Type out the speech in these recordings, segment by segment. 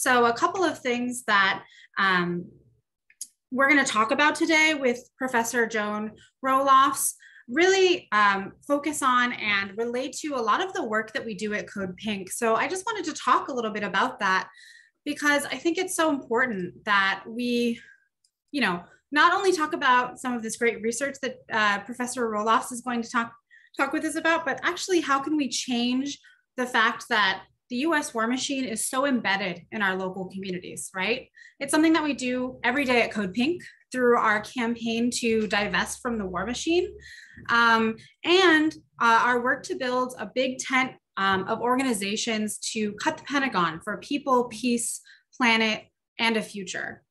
So, a couple of things that um, we're going to talk about today with Professor Joan Roelofs really um, focus on and relate to a lot of the work that we do at Code Pink. So, I just wanted to talk a little bit about that because I think it's so important that we, you know, not only talk about some of this great research that uh, Professor Roelofs is going to talk talk with us about, but actually, how can we change the fact that the US war machine is so embedded in our local communities, right? It's something that we do every day at Code Pink through our campaign to divest from the war machine um, and uh, our work to build a big tent um, of organizations to cut the Pentagon for people, peace, planet, and a future.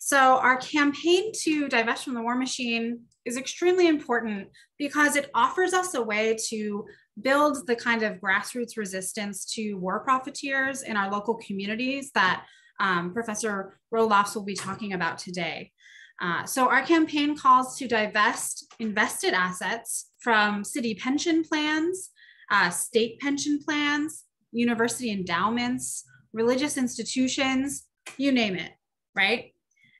So, our campaign to divest from the war machine is extremely important because it offers us a way to build the kind of grassroots resistance to war profiteers in our local communities that um, Professor Roelofs will be talking about today. Uh, so our campaign calls to divest invested assets from city pension plans, uh, state pension plans, university endowments, religious institutions, you name it, right?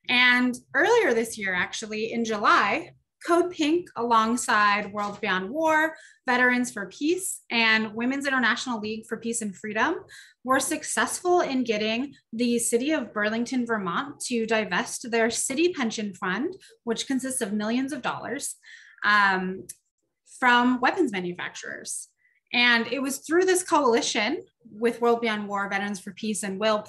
And earlier this year, actually, in July, Code Pink, alongside World Beyond War, Veterans for Peace, and Women's International League for Peace and Freedom, were successful in getting the city of Burlington, Vermont to divest their city pension fund, which consists of millions of dollars, um, from weapons manufacturers. And it was through this coalition with World Beyond War, Veterans for Peace, and WILPF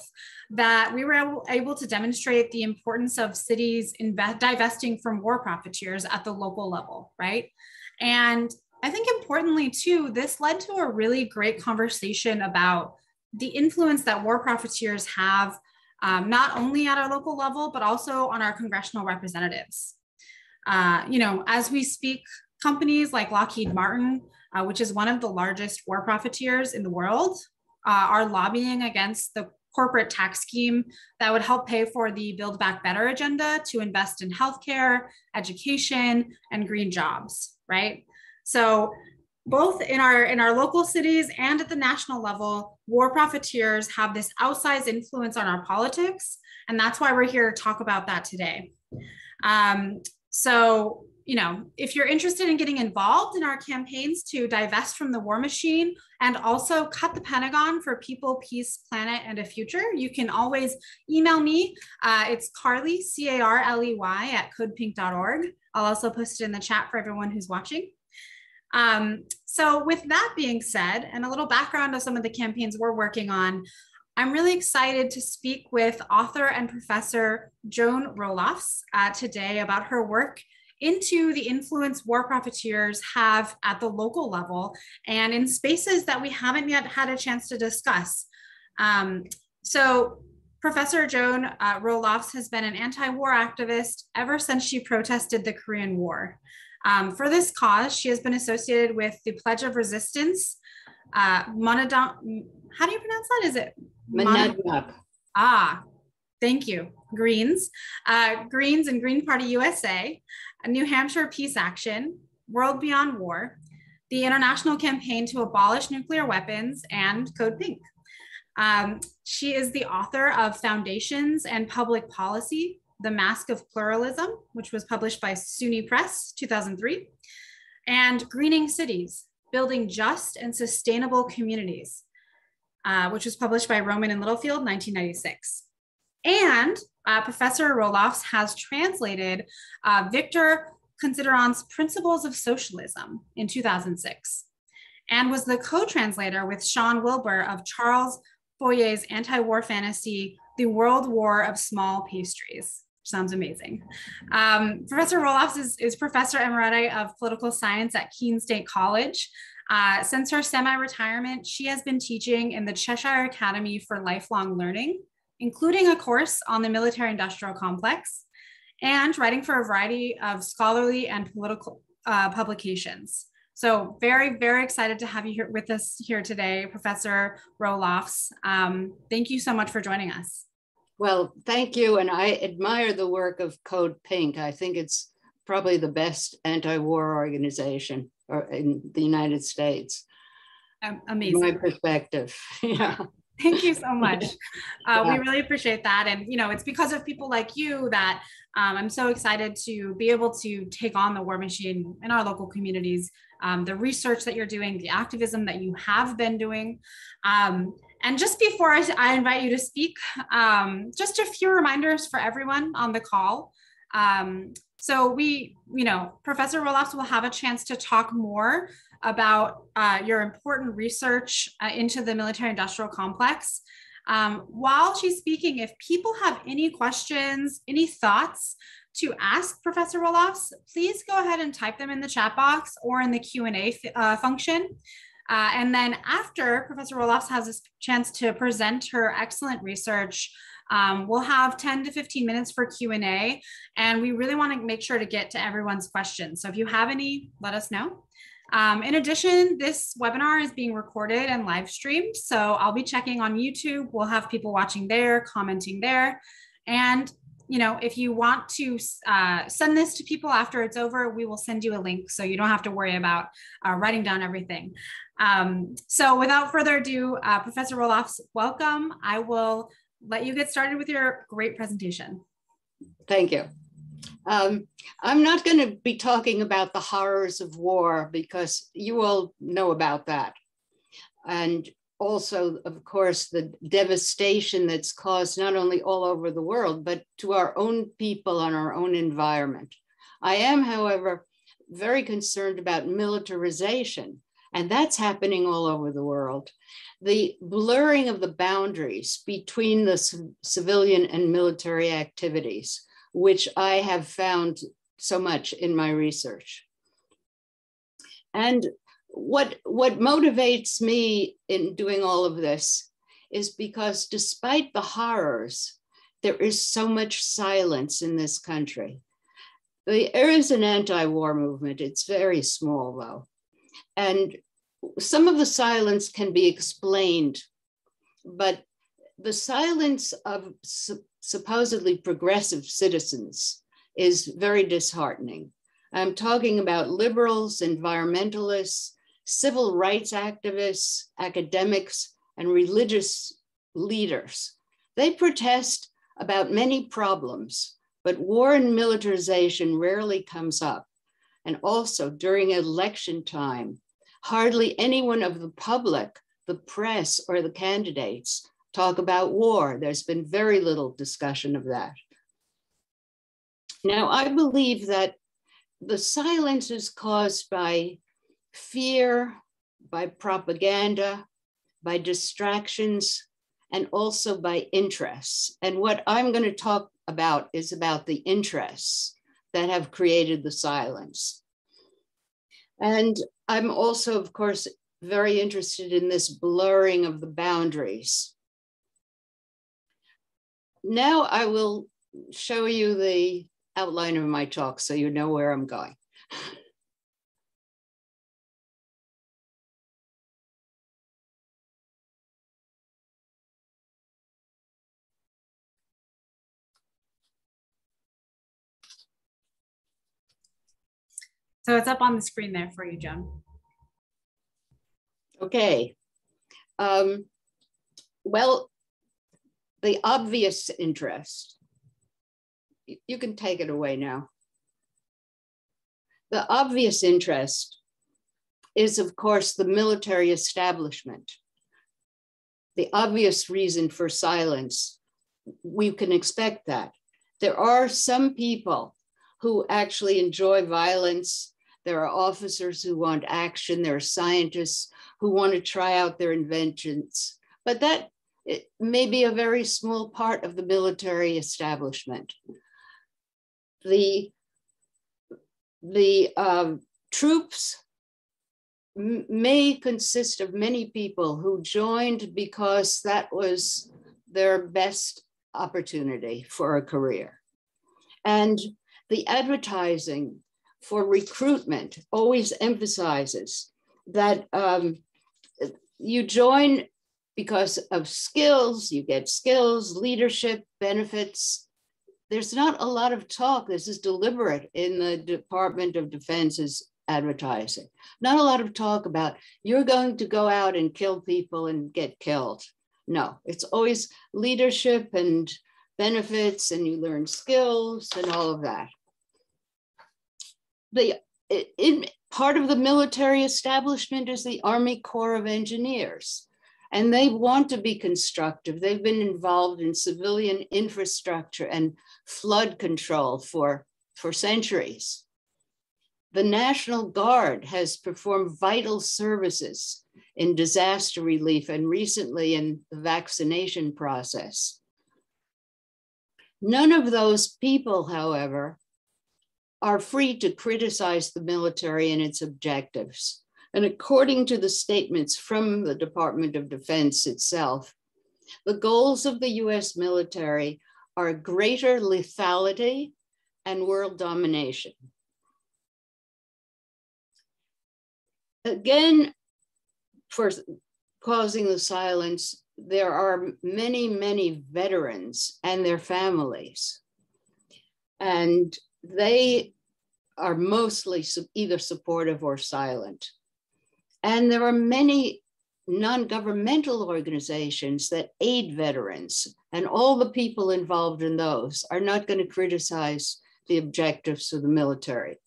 that we were able to demonstrate the importance of cities invest, divesting from war profiteers at the local level, right? And I think importantly, too, this led to a really great conversation about the influence that war profiteers have, um, not only at our local level, but also on our congressional representatives. Uh, you know, as we speak, companies like Lockheed Martin, uh, which is one of the largest war profiteers in the world, uh, are lobbying against the corporate tax scheme that would help pay for the Build Back Better agenda to invest in healthcare, education, and green jobs, right? So both in our in our local cities and at the national level, war profiteers have this outsized influence on our politics, and that's why we're here to talk about that today. Um, so you know, if you're interested in getting involved in our campaigns to divest from the war machine and also cut the Pentagon for people, peace, planet, and a future, you can always email me. Uh, it's Carly, C A R L E Y, at codepink.org. I'll also post it in the chat for everyone who's watching. Um, so, with that being said, and a little background of some of the campaigns we're working on, I'm really excited to speak with author and professor Joan Roelofs uh, today about her work into the influence war profiteers have at the local level and in spaces that we haven't yet had a chance to discuss. Um, so Professor Joan uh, Roelofs has been an anti-war activist ever since she protested the Korean War. Um, for this cause, she has been associated with the Pledge of Resistance, uh, how do you pronounce that? Is it? Monadnock. Ah, thank you. Greens, uh, Greens and Green Party USA, New Hampshire Peace Action, World Beyond War, the International Campaign to Abolish Nuclear Weapons, and Code Pink. Um, she is the author of Foundations and Public Policy, The Mask of Pluralism, which was published by SUNY Press, 2003, and Greening Cities, Building Just and Sustainable Communities, uh, which was published by Rowman and Littlefield, 1996. And uh, Professor Roelofs has translated uh, Victor Considerant's Principles of Socialism in 2006 and was the co-translator with Sean Wilbur of Charles Fourier's anti-war fantasy, The World War of Small Pastries. Sounds amazing. Um, professor Roelofs is, is professor emerita of political science at Keene State College. Uh, since her semi-retirement, she has been teaching in the Cheshire Academy for Lifelong Learning including a course on the military industrial complex and writing for a variety of scholarly and political uh, publications. So very, very excited to have you here with us here today, Professor Roelofs. Um, thank you so much for joining us. Well, thank you. And I admire the work of Code Pink. I think it's probably the best anti-war organization in the United States. amazing. My perspective, yeah. Thank you so much. Uh, yeah. We really appreciate that. And, you know, it's because of people like you that um, I'm so excited to be able to take on the war machine in our local communities, um, the research that you're doing, the activism that you have been doing. Um, and just before I, I, invite you to speak, um, just a few reminders for everyone on the call. Um, so we, you know, Professor Roelofs will have a chance to talk more about uh, your important research uh, into the military industrial complex. Um, while she's speaking, if people have any questions, any thoughts to ask Professor Roelofs, please go ahead and type them in the chat box or in the Q&A uh, function. Uh, and then after Professor Roelofs has a chance to present her excellent research, um, we'll have 10 to 15 minutes for Q&A, and we really want to make sure to get to everyone's questions. So if you have any, let us know. Um, in addition, this webinar is being recorded and live streamed. So I'll be checking on YouTube. We'll have people watching there, commenting there. And, you know, if you want to uh, send this to people after it's over, we will send you a link so you don't have to worry about uh, writing down everything. Um, so without further ado, uh, Professor Roelofs, welcome. I will let you get started with your great presentation. Thank you. Um, I'm not going to be talking about the horrors of war because you all know about that. And also, of course, the devastation that's caused not only all over the world, but to our own people and our own environment. I am, however, very concerned about militarization, and that's happening all over the world. The blurring of the boundaries between the civilian and military activities which I have found so much in my research. And what, what motivates me in doing all of this is because despite the horrors, there is so much silence in this country. There is an anti war movement, it's very small though. And some of the silence can be explained, but the silence of supposedly progressive citizens is very disheartening. I'm talking about liberals, environmentalists, civil rights activists, academics, and religious leaders. They protest about many problems, but war and militarization rarely comes up. And also during election time, hardly anyone of the public, the press, or the candidates talk about war. There's been very little discussion of that. Now, I believe that the silence is caused by fear, by propaganda, by distractions, and also by interests. And what I'm going to talk about is about the interests that have created the silence. And I'm also, of course, very interested in this blurring of the boundaries now I will show you the outline of my talk so you know where I'm going. So it's up on the screen there for you, Joan. Okay. Um, well, the obvious interest. You can take it away now. The obvious interest is, of course, the military establishment. The obvious reason for silence, we can expect that. There are some people who actually enjoy violence. There are officers who want action. There are scientists who want to try out their inventions. But that it may be a very small part of the military establishment. The, the um, troops may consist of many people who joined because that was their best opportunity for a career. And the advertising for recruitment always emphasizes that um, you join because of skills, you get skills, leadership, benefits. There's not a lot of talk. This is deliberate in the Department of Defense's advertising. Not a lot of talk about you're going to go out and kill people and get killed. No, it's always leadership and benefits, and you learn skills and all of that. The in part of the military establishment is the Army Corps of Engineers, and they want to be constructive. They've been involved in civilian infrastructure and flood control for, for centuries. The National Guard has performed vital services in disaster relief and recently in the vaccination process. None of those people, however, are free to criticize the military and its objectives. And according to the statements from the Department of Defense itself, the goals of the US military are greater lethality and world domination. Again, for causing the silence, there are many, many veterans and their families. And they are mostly either supportive or silent. And there are many non governmental organizations that aid veterans, and all the people involved in those are not going to criticize the objectives of the military.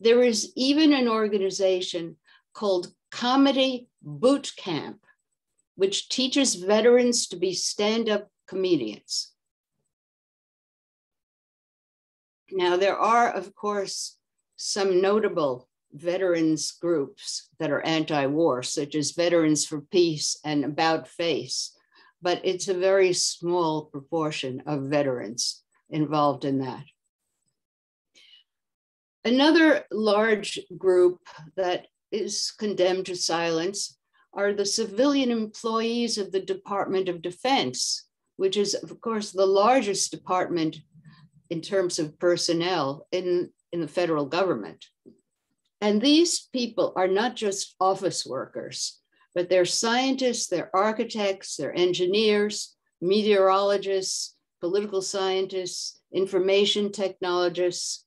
There is even an organization called Comedy Boot Camp, which teaches veterans to be stand up comedians. Now, there are, of course, some notable veterans groups that are anti war, such as Veterans for Peace and About Face, but it's a very small proportion of veterans involved in that. Another large group that is condemned to silence are the civilian employees of the Department of Defense, which is, of course, the largest department in terms of personnel in, in the federal government. And these people are not just office workers, but they're scientists, they're architects, they're engineers, meteorologists, political scientists, information technologists.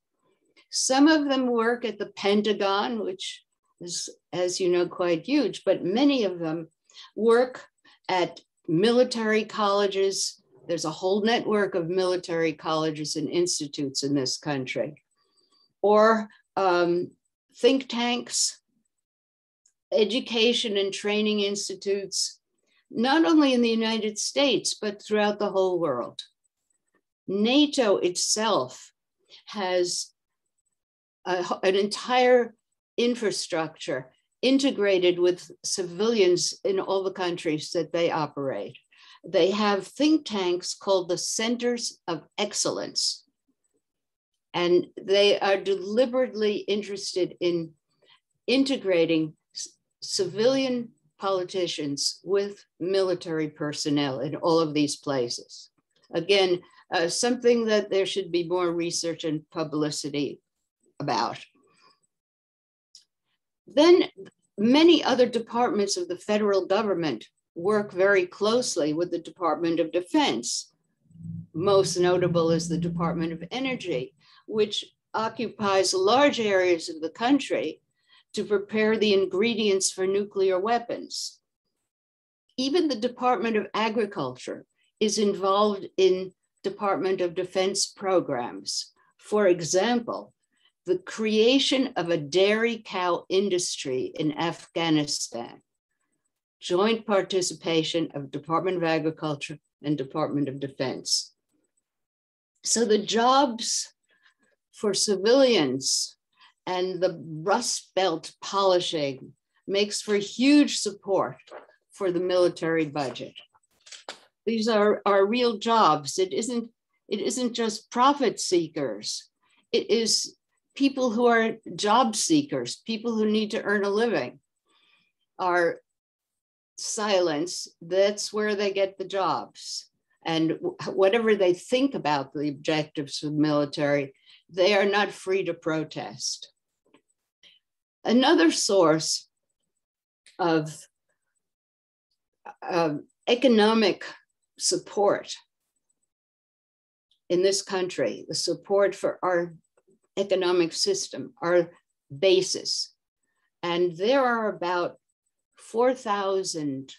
Some of them work at the Pentagon, which is, as you know, quite huge, but many of them work at military colleges, there's a whole network of military colleges and institutes in this country, or um, think tanks, education and training institutes, not only in the United States, but throughout the whole world. NATO itself has a, an entire infrastructure integrated with civilians in all the countries that they operate they have think tanks called the Centers of Excellence. And they are deliberately interested in integrating civilian politicians with military personnel in all of these places. Again, uh, something that there should be more research and publicity about. Then many other departments of the federal government work very closely with the Department of Defense. Most notable is the Department of Energy, which occupies large areas of the country to prepare the ingredients for nuclear weapons. Even the Department of Agriculture is involved in Department of Defense programs. For example, the creation of a dairy cow industry in Afghanistan joint participation of Department of Agriculture and Department of Defense. So the jobs for civilians and the Rust Belt polishing makes for huge support for the military budget. These are, are real jobs. It isn't, it isn't just profit seekers. It is people who are job seekers, people who need to earn a living are silence, that's where they get the jobs. And whatever they think about the objectives of the military, they are not free to protest. Another source of economic support in this country, the support for our economic system, our basis. And there are about 4,000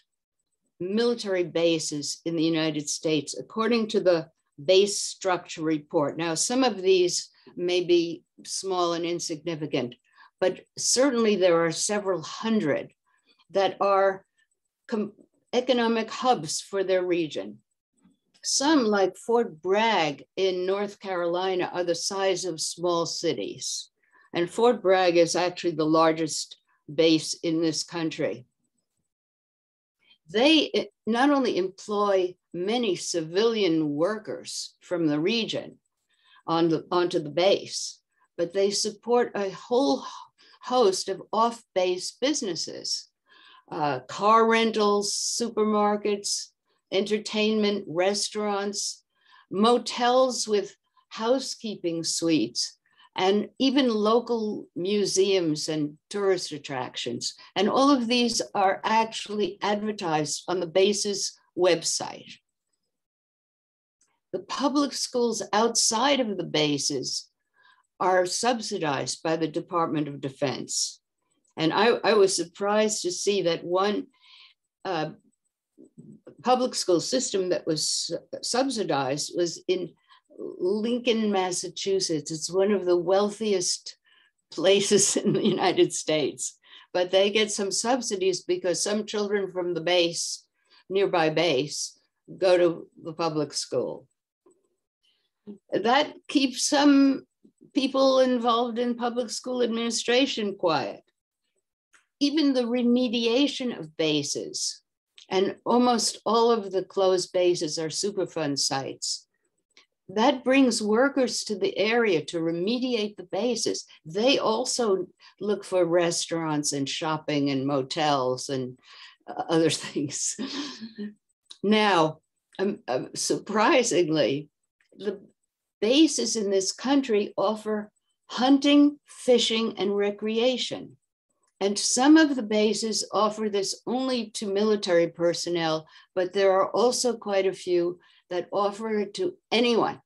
military bases in the United States, according to the base structure report. Now, some of these may be small and insignificant, but certainly there are several hundred that are economic hubs for their region. Some, like Fort Bragg in North Carolina, are the size of small cities. And Fort Bragg is actually the largest base in this country. They eh, not only employ many civilian workers from the region on the, onto the base, but they support a whole host of off base businesses uh, car rentals, supermarkets, entertainment, restaurants, motels with housekeeping suites, and even local museums and tourist attractions. And all of these are actually advertised on the base's website. The public schools outside of the bases are subsidized by the Department of Defense. And I, I was surprised to see that one uh, public school system that was subsidized was in Lincoln, Massachusetts. It's one of the wealthiest places in the United States, but they get some subsidies because some children from the base, nearby base, go to the public school. That keeps some people involved in public school administration quiet even the remediation of bases, and almost all of the closed bases are Superfund sites. That brings workers to the area to remediate the bases. They also look for restaurants and shopping and motels and uh, other things. now, um, uh, surprisingly, the bases in this country offer hunting, fishing, and recreation. And some of the bases offer this only to military personnel, but there are also quite a few that offer it to anyone.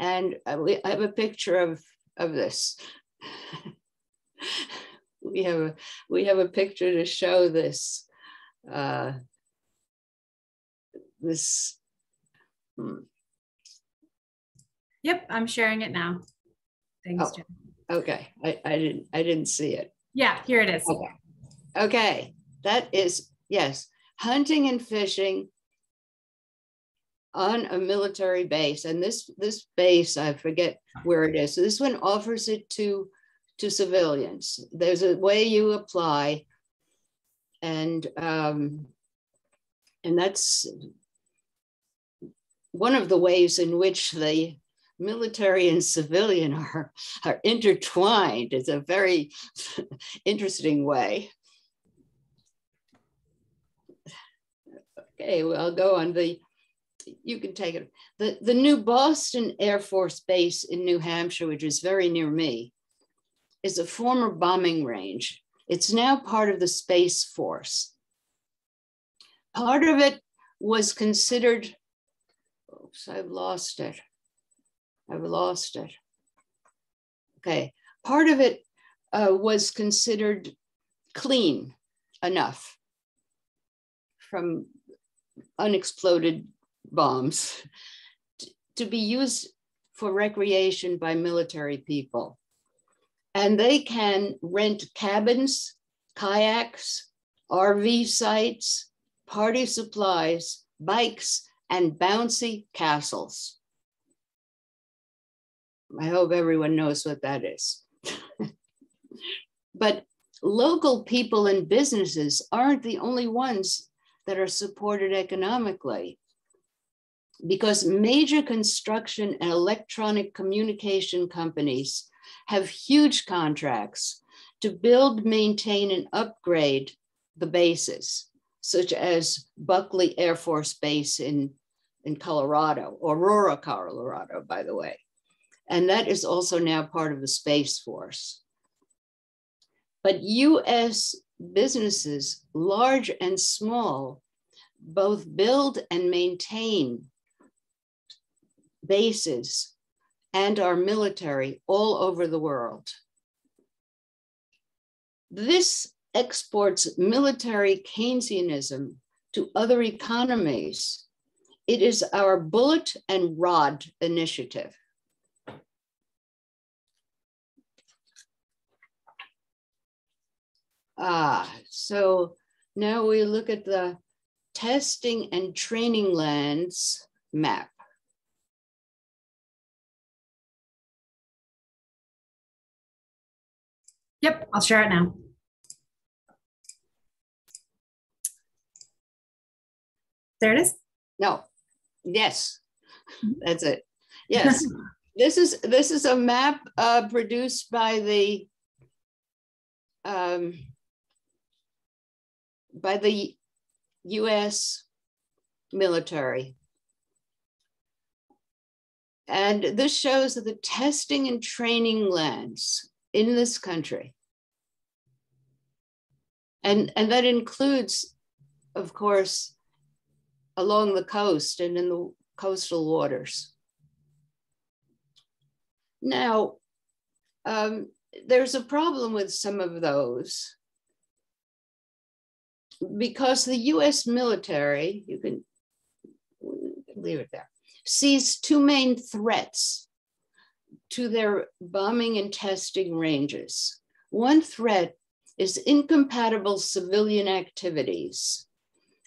And I have a picture of, of this. we have a we have a picture to show this. Uh, this. Hmm. Yep, I'm sharing it now. Thanks, oh. Jen. Okay, I, I didn't I didn't see it. Yeah, here it is. Okay. Okay, that is yes, hunting and fishing on a military base, and this this base I forget where it is. So this one offers it to to civilians. There's a way you apply, and um, and that's one of the ways in which the military and civilian are, are intertwined. It's a very interesting way. Okay, well, I'll go on the, you can take it. The, the new Boston Air Force Base in New Hampshire, which is very near me, is a former bombing range. It's now part of the Space Force. Part of it was considered, oops, I've lost it. I've lost it. Okay, part of it uh, was considered clean enough from unexploded bombs to be used for recreation by military people. And they can rent cabins, kayaks, RV sites, party supplies, bikes, and bouncy castles. I hope everyone knows what that is. but local people and businesses aren't the only ones that are supported economically because major construction and electronic communication companies have huge contracts to build, maintain, and upgrade the bases, such as Buckley Air Force Base in, in Colorado, Aurora, Colorado, by the way. And that is also now part of the Space Force. But US businesses, large and small, both build and maintain bases and our military all over the world. This exports military Keynesianism to other economies. It is our bullet and rod initiative. Ah, so now we look at the testing and training lands map. Yep, I'll share it now. There it is. No. Yes. That's it. Yes. this is this is a map uh, produced by the um, by the U.S. military. And this shows that the testing and training lands in this country, and, and that includes, of course, along the coast and in the coastal waters. Now, um, there's a problem with some of those because the US military, you can leave it there, sees two main threats to their bombing and testing ranges. One threat is incompatible civilian activities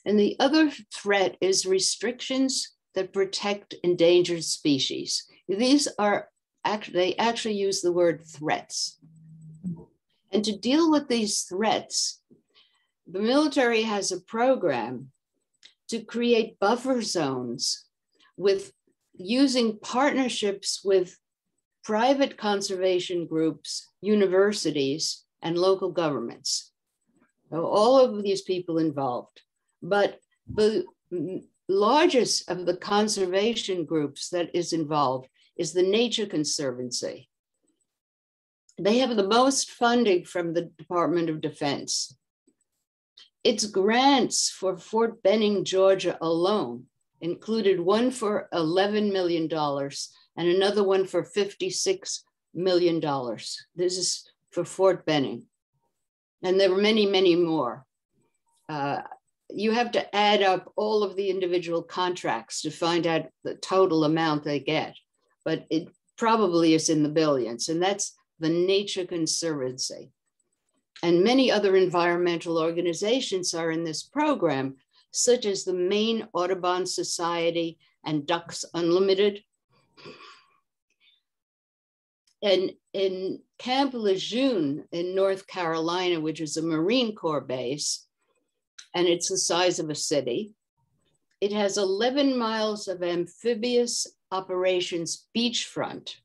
and the other threat is restrictions that protect endangered species. These are, actually, they actually use the word threats. And to deal with these threats, the military has a program to create buffer zones with using partnerships with private conservation groups, universities, and local governments. So all of these people involved. But the largest of the conservation groups that is involved is the Nature Conservancy. They have the most funding from the Department of Defense. Its grants for Fort Benning, Georgia alone included one for $11 million and another one for $56 million. This is for Fort Benning. And there were many, many more. Uh, you have to add up all of the individual contracts to find out the total amount they get, but it probably is in the billions, and that's the Nature Conservancy. And many other environmental organizations are in this program, such as the Maine Audubon Society and Ducks Unlimited. And in Camp Lejeune in North Carolina, which is a Marine Corps base, and it's the size of a city. It has 11 miles of amphibious operations beachfront.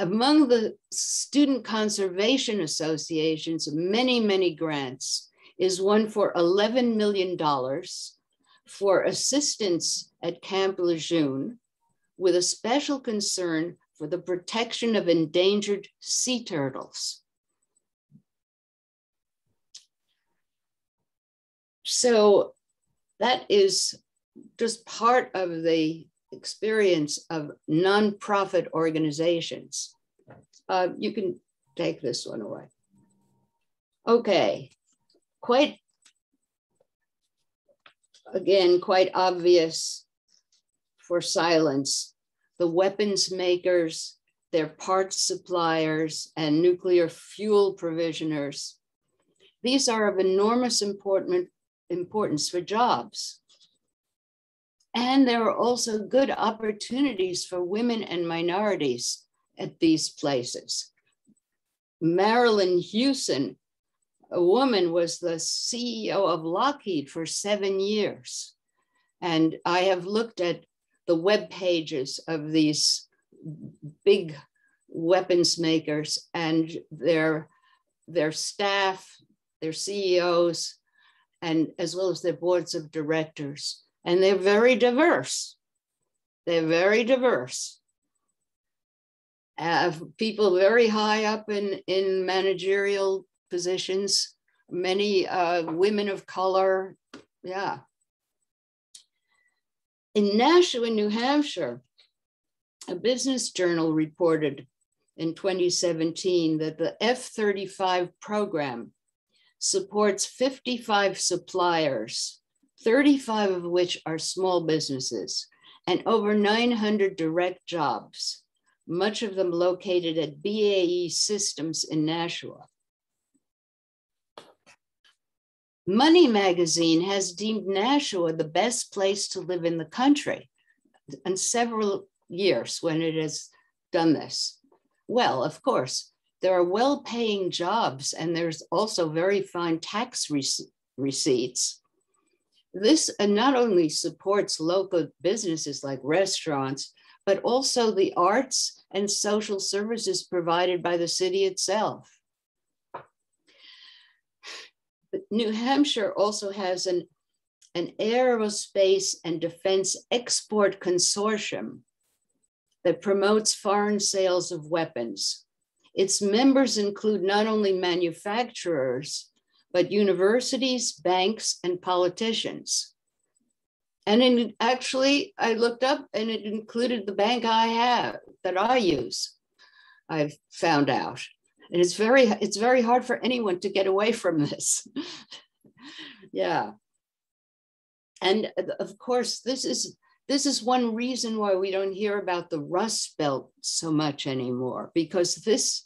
Among the student conservation associations, many, many grants, is one for $11 million for assistance at Camp Lejeune with a special concern for the protection of endangered sea turtles. So that is just part of the experience of nonprofit organizations. Uh, you can take this one away. Okay, quite, again, quite obvious for silence. The weapons makers, their parts suppliers, and nuclear fuel provisioners. These are of enormous important, importance for jobs. And there are also good opportunities for women and minorities at these places. Marillyn Hewson, a woman, was the CEO of Lockheed for seven years. And I have looked at the web pages of these big weapons makers and their, their staff, their CEOs, and as well as their boards of directors. And they're very diverse. They're very diverse. Uh, people very high up in, in managerial positions, many uh, women of color. Yeah. In Nashua, New Hampshire, a business journal reported in 2017 that the F 35 program supports 55 suppliers, 35 of which are small businesses, and over 900 direct jobs, much of them located at BAE Systems in Nashua. Money magazine has deemed Nashua the best place to live in the country and several years when it has done this. Well, of course, there are well paying jobs and there's also very fine tax receipts. This uh, not only supports local businesses like restaurants, but also the arts and social services provided by the city itself. But New Hampshire also has an, an aerospace and defense export consortium that promotes foreign sales of weapons. Its members include not only manufacturers, but universities, banks, and politicians. And in, actually, I looked up and it included the bank I have that I use. I've found out. And it's very, it's very hard for anyone to get away from this. yeah. And of course, this is this is one reason why we don't hear about the Rust Belt so much anymore, because this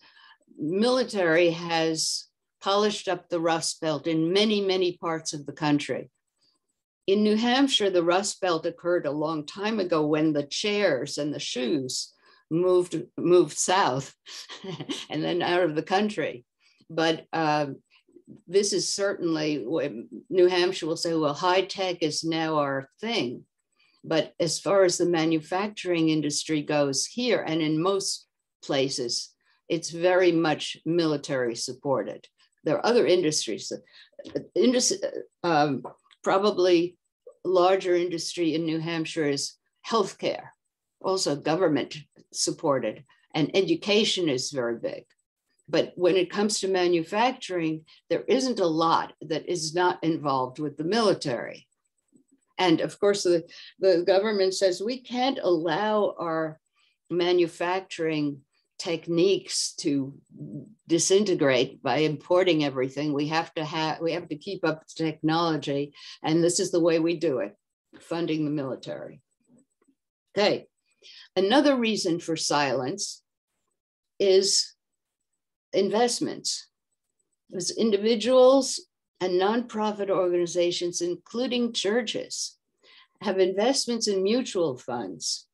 military has polished up the Rust Belt in many, many parts of the country. In New Hampshire, the Rust Belt occurred a long time ago when the chairs and the shoes moved moved south and then out of the country. But uh, this is certainly New Hampshire will say, well, high tech is now our thing. But as far as the manufacturing industry goes here and in most places, it's very much military supported. There are other industries. Industry, um, probably larger industry in New Hampshire is healthcare, also government supported, and education is very big. But when it comes to manufacturing, there isn't a lot that is not involved with the military. And of course, the, the government says we can't allow our manufacturing techniques to disintegrate by importing everything. We have to have we have to keep up technology, and this is the way we do it: funding the military. Okay, another reason for silence is investments. As individuals and nonprofit organizations, including churches, have investments in mutual funds.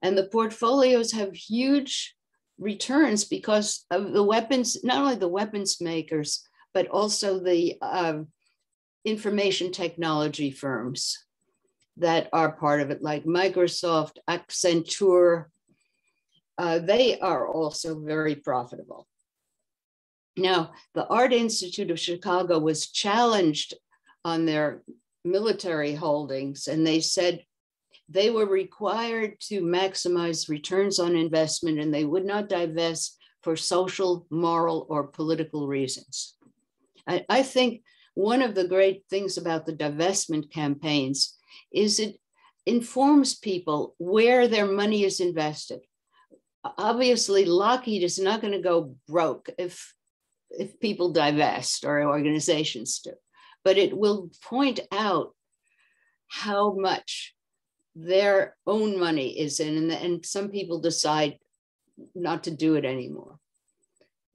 And the portfolios have huge returns because of the weapons, not only the weapons makers, but also the uh, information technology firms that are part of it, like Microsoft, Accenture. Uh, they are also very profitable. Now, the Art Institute of Chicago was challenged on their military holdings, and they said they were required to maximize returns on investment and they would not divest for social, moral, or political reasons. I, I think one of the great things about the divestment campaigns is it informs people where their money is invested. Obviously, Lockheed is not going to go broke if, if people divest or organizations do, but it will point out how much their own money is in, and, and some people decide not to do it anymore.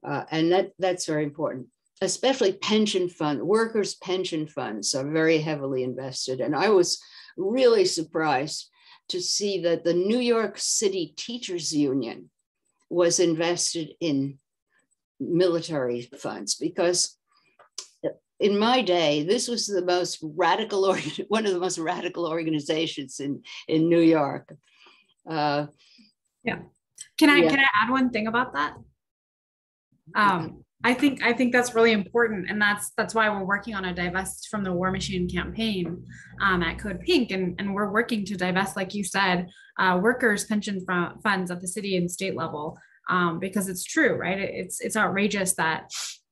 Uh, and that, that's very important, especially pension fund, workers' pension funds are very heavily invested. And I was really surprised to see that the New York City Teachers Union was invested in military funds because in my day, this was the most radical, or, one of the most radical organizations in, in New York. Uh, yeah. Can I, yeah. can I add one thing about that? Um, I think I think that's really important, and that's that's why we're working on a divest from the war machine campaign um, at Code Pink, and and we're working to divest, like you said, uh, workers' pension funds at the city and state level, um, because it's true, right? It's it's outrageous that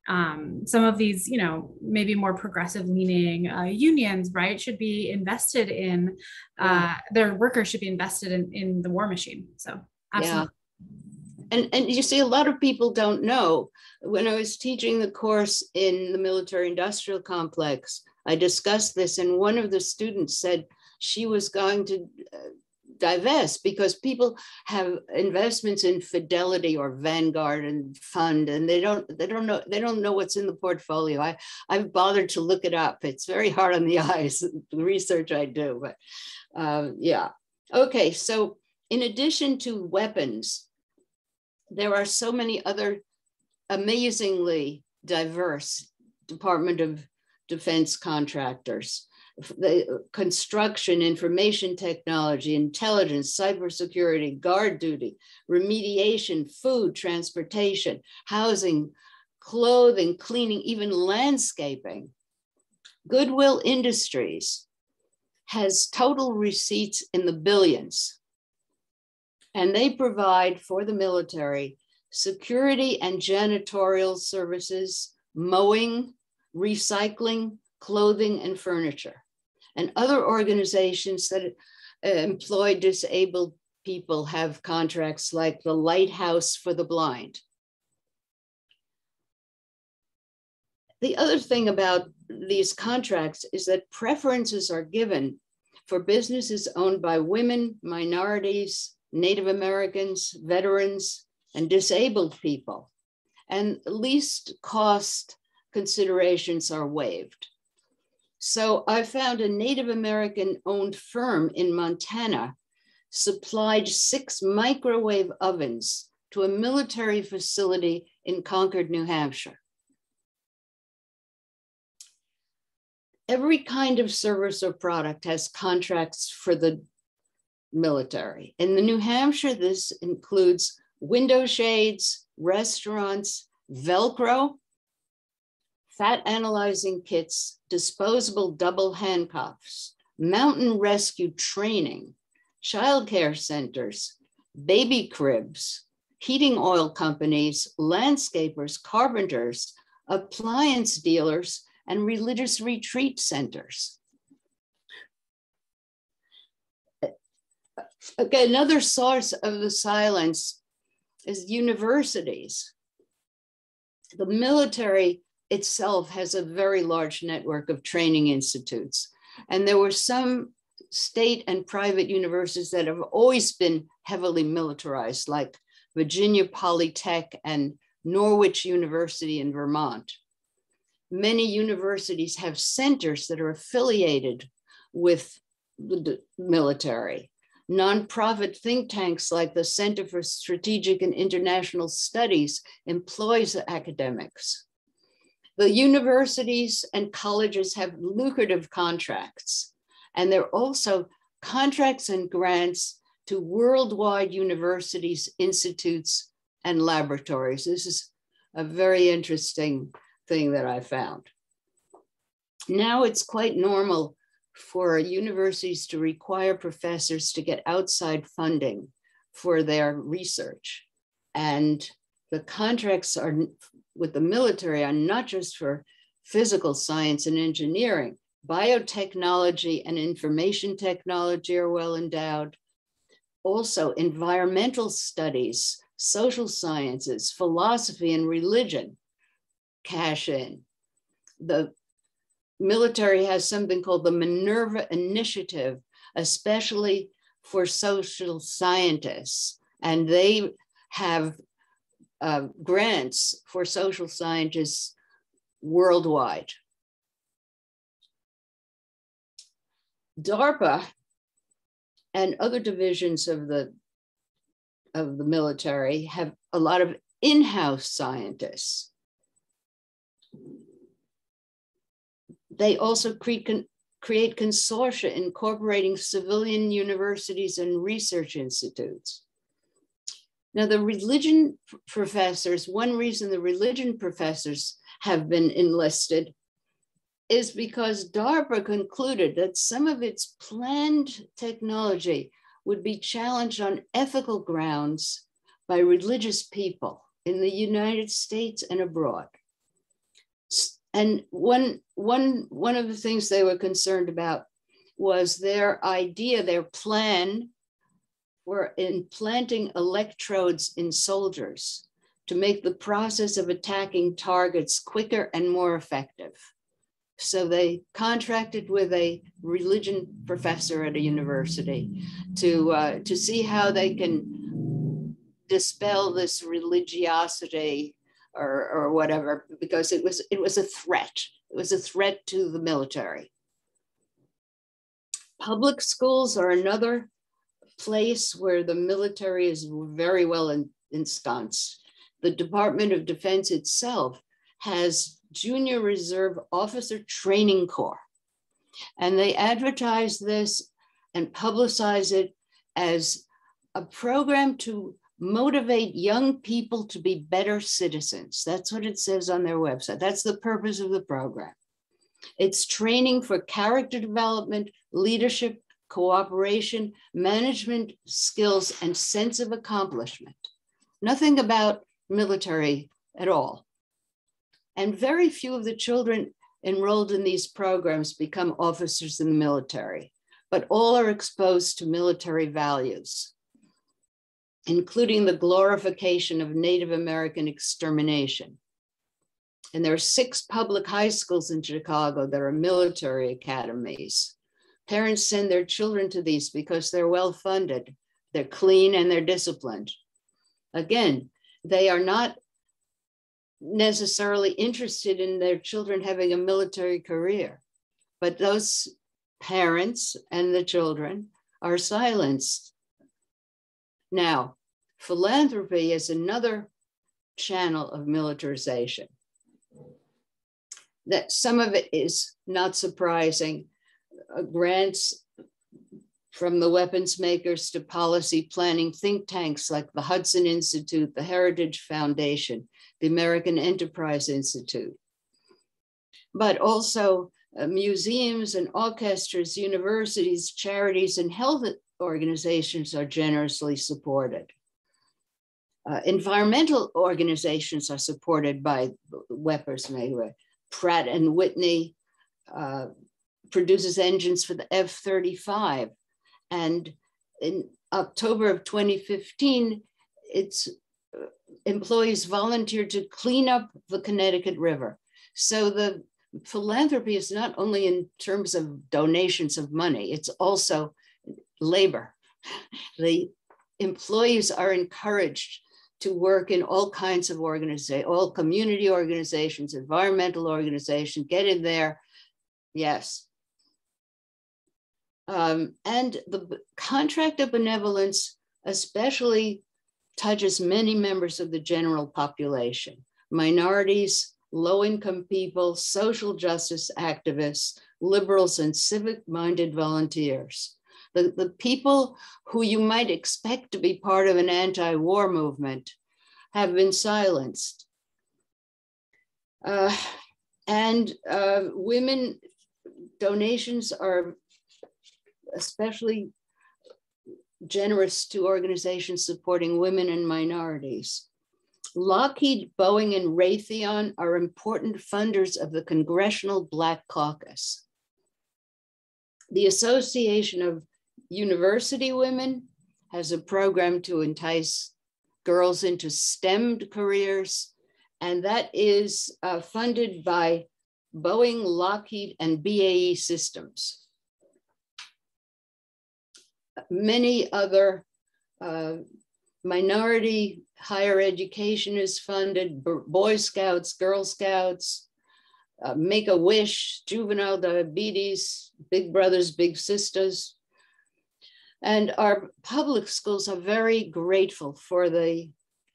um, some of these, you know, maybe more progressive leaning uh, unions, right, should be invested in uh, their workers should be invested in, in the war machine. So, absolutely. Yeah. and, and you see, a lot of people don't know. When I was teaching the course in the military industrial complex, I discussed this, and one of the students said she was going to uh, divest because people have investments in Fidelity or Vanguard and fund, and they don't they don't know they don't know what's in the portfolio. I I've bothered to look it up. It's very hard on the eyes the research I do, but uh, yeah. Okay, so in addition to weapons, there are so many other amazingly diverse Department of Defense contractors. The construction, information technology, intelligence, cybersecurity, guard duty, remediation, food, transportation, housing, clothing, cleaning, even landscaping. Goodwill Industries has total receipts in the billions and they provide for the military security and janitorial services, mowing, recycling, clothing, and furniture. And other organizations that uh, employ disabled people have contracts like the Lighthouse for the Blind. The other thing about these contracts is that preferences are given for businesses owned by women, minorities, Native Americans, veterans, and disabled people. And least cost considerations are waived. So I found a Native American owned firm in Montana supplied six microwave ovens to a military facility in Concord, New Hampshire. Every kind of service or product has contracts for the military. In the New Hampshire, this includes window shades, restaurants, Velcro, fat analyzing kits, disposable double handcuffs, mountain rescue training, childcare centers, baby cribs, heating oil companies, landscapers, carpenters, appliance dealers, and religious retreat centers. Okay, another source of the silence is universities. The military itself has a very large network of training institutes. And there were some state and private universities that have always been heavily militarized, like Virginia Polytech and Norwich University in Vermont. Many universities have centers that are affiliated with the military nonprofit think tanks like the Center for Strategic and International Studies employs academics. The universities and colleges have lucrative contracts, and there are also contracts and grants to worldwide universities, institutes, and laboratories. This is a very interesting thing that I found. Now it's quite normal for universities to require professors to get outside funding for their research. And the contracts are with the military are not just for physical science and engineering, biotechnology and information technology are well endowed. Also, environmental studies, social sciences, philosophy, and religion cash in. The military has something called the Minerva Initiative, especially for social scientists. And they have uh, grants for social scientists worldwide. DARPA and other divisions of the of the military have a lot of in-house scientists they also create, create consortia incorporating civilian universities and research institutes. Now, the religion professors, one reason the religion professors have been enlisted is because DARPA concluded that some of its planned technology would be challenged on ethical grounds by religious people in the United States and abroad. And one one one of the things they were concerned about was their idea their plan were implanting electrodes in soldiers to make the process of attacking targets quicker and more effective. So they contracted with a religion professor at a university to, uh, to see how they can dispel this religiosity or, or whatever, because it was, it was a threat. It was a threat to the military. Public schools are another place where the military is very well ensconced. The Department of Defense itself has Junior Reserve Officer Training Corps. And they advertise this and publicize it as a program to motivate young people to be better citizens. That's what it says on their website. That's the purpose of the program. It's training for character development, leadership, cooperation, management skills, and sense of accomplishment. Nothing about military at all. And very few of the children enrolled in these programs become officers in the military, but all are exposed to military values, including the glorification of Native American extermination. And there are six public high schools in Chicago that are military academies. Parents send their children to these because they're well funded, they're clean, and they're disciplined. Again, they are not necessarily interested in their children having a military career, but those parents and the children are silenced. Now, philanthropy is another channel of militarization. That some of it is not surprising. Grants from the weapons makers to policy planning think tanks like the Hudson Institute, the Heritage Foundation, the American Enterprise Institute, but also uh, museums and orchestras, universities, charities, and health organizations are generously supported. Uh, environmental organizations are supported by weapons maker. Pratt and Whitney uh, produces engines for the F-35 and in October of 2015, its uh, employees volunteered to clean up the Connecticut River. So the philanthropy is not only in terms of donations of money, it's also labor. The employees are encouraged to work in all kinds of organizations, all community organizations, environmental organizations, get in there. Yes, um, and the contract of benevolence especially touches many members of the general population, minorities, low income people, social justice activists, liberals, and civic minded volunteers. The, the people who you might expect to be part of an anti war movement have been silenced. Uh, and uh, women donations are especially generous to organizations supporting women and minorities. Lockheed, Boeing, and Raytheon are important funders of the Congressional Black Caucus. The Association of University Women has a program to entice girls into STEM careers, and that is uh, funded by Boeing, Lockheed, and BAE Systems many other uh, minority higher education is funded, Boy Scouts, Girl Scouts, uh, Make a Wish, juvenile diabetes, Big Brothers, Big Sisters. And our public schools are very grateful for the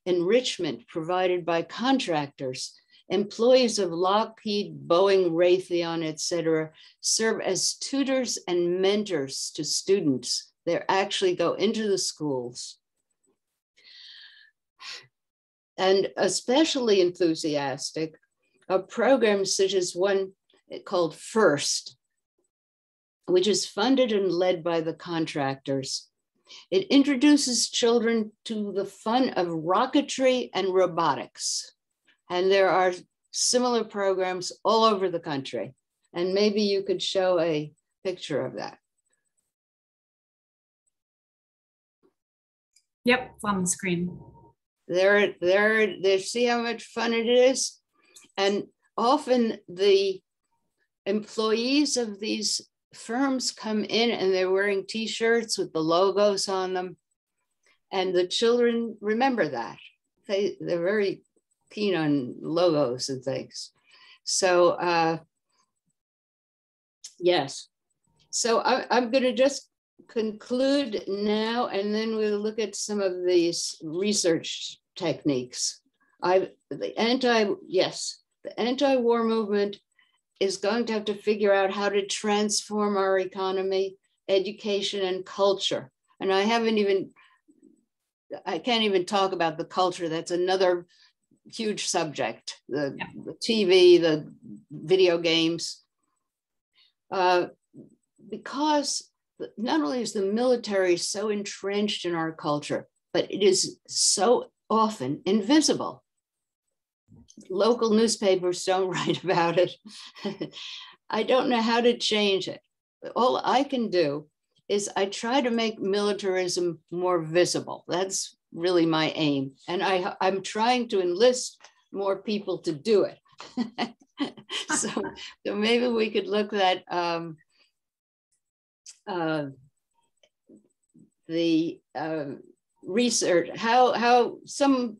enrichment provided by contractors. Employees of Lockheed, Boeing, Raytheon, et cetera, serve as tutors and mentors to students they actually go into the schools. And especially enthusiastic are programs such as one called FIRST, which is funded and led by the contractors. It introduces children to the fun of rocketry and robotics. And there are similar programs all over the country. And maybe you could show a picture of that. Yep, it's on the screen. There, there, there, see how much fun it is? And often the employees of these firms come in and they're wearing t-shirts with the logos on them. And the children remember that. They, they're very keen on logos and things. So uh, yes. So I, I'm gonna just conclude now and then we'll look at some of these research techniques. I the anti yes, the anti-war movement is going to have to figure out how to transform our economy, education, and culture. And I haven't even I can't even talk about the culture. That's another huge subject. The, yeah. the TV, the video games. Uh, because not only is the military so entrenched in our culture, but it is so often invisible. Local newspapers don't write about it. I don't know how to change it. All I can do is I try to make militarism more visible. That's really my aim. And I, I'm trying to enlist more people to do it. so, so maybe we could look at um, uh, the uh, research, how, how some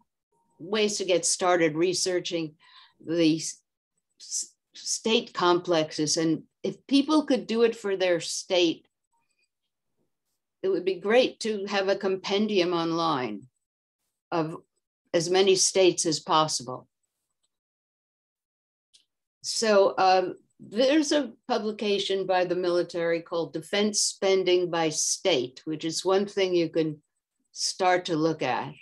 ways to get started researching the state complexes. And if people could do it for their state, it would be great to have a compendium online of as many states as possible. So uh, there's a publication by the military called Defense Spending by State, which is one thing you can start to look at.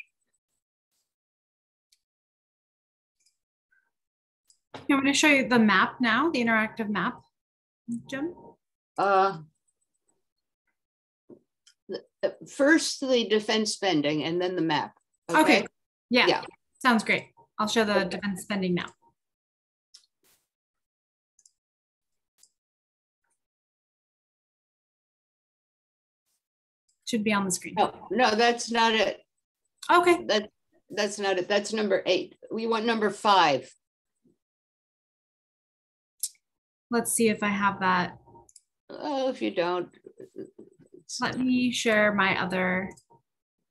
I'm going to show you the map now, the interactive map, Jim? Uh, first the defense spending and then the map. Okay. okay. Yeah. yeah. Sounds great. I'll show the okay. defense spending now. Should be on the screen. No, no, that's not it. Okay. That, that's not it. That's number eight. We want number five. Let's see if I have that. Oh, if you don't. Let me share my other